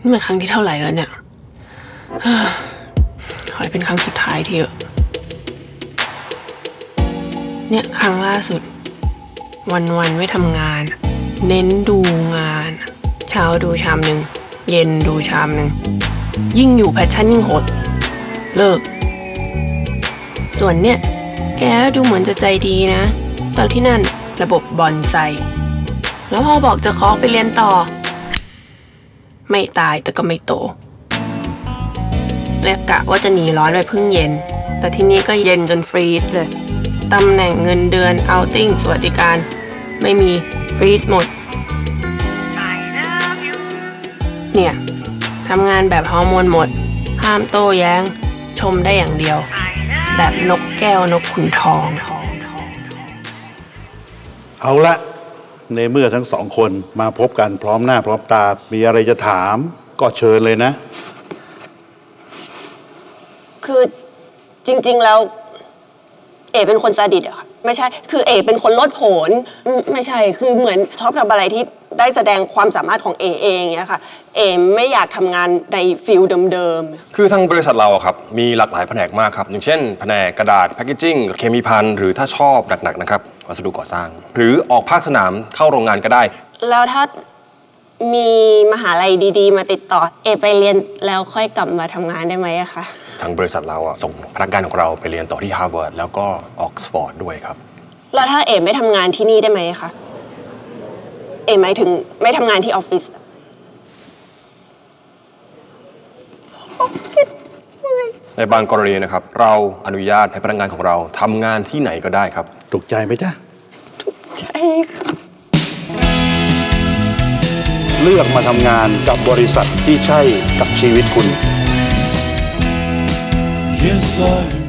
นี่มันครั้งที่เท่าไหร่แล้วเนี่ยขอให้เป็นครั้งสุดท้ายทีเถอะเนี่ยครั้งล่าสุดวันวันๆไม่ทำงาน เน้นดูงาน เช้าดูชามหนึ่งเย็นดูชามหนึ่งยิ่งอยู่แพชชั่นยิ่งหด เลิก ส่วนเนี่ย แกดูเหมือนจะใจดีนะ ตอนที่นั่นระบบบอนไซแล้วพอบอกจะขอไปเรียนต่อ ไม่ตายแต่ก็ไม่โตแล้วกะว่าจะหนีร้อนไปพึ่งเย็น แต่ที่นี่ก็เย็นจนฟรีซเลย ตำแหน่งเงินเดือนเอาติ้งสวัสดิการ ไม่มีฟรีซหมด เนี่ยทำงานแบบฮอร์โมนหมด ห้ามโต้แย้ง ชมได้อย่างเดียว แบบนกแก้วนกขุนทอง เอาละ ในเมื่อทั้งสองคนมาพบกันพร้อมหน้าพร้อมตา มีอะไรจะถามก็เชิญเลยนะ คือจริง ๆ แล้ว เอเป็นคนซาดิสม์อะค่ะไม่ใช่ คือเอเป็นคนโลดโผนอืมไม่ใช่ คือเหมือนชอบทำอะไรที่ได้แสดงความสามารถของเอเองอย่างเงี้ยค่ะ เอไม่อยากทำงานใน field เดิมๆ คือทางบริษัทเราอะครับ มีหลากหลายแผนกมากครับ อย่างเช่น แผนกกระดาษ packaging เคมีภัณฑ์ หรือถ้าชอบหนักๆนะครับวัสดุก่อสร้าง หรือออกภาคสนามเข้าโรงงานก็ได้ แล้วถ้ามีมหาลัยดี ๆ มาติดต่อ เอไปเรียนแล้วค่อยกลับมาทำงานได้ไหมอะคะ ทางบริษัทเราอะส่งพนักงานของเราไปเรียนต่อที่ฮาร์วาร์ดแล้วก็ออกซฟอร์ดด้วยครับ แล้วถ้าเอไม่ทำงานที่นี่ได้ไหมคะ เอหมายถึงไม่ทำงานที่ออฟฟิศอะในบางกรณีนะครับ เราอนุญาตให้พนักงานของเราทำงานที่ไหนก็ได้ครับ ถูกใจไหมจ๊ะ ใช่ค่ะเลือกมาทำงานกับบริษัทที่ใช่กับชีวิตคุณ Yes, I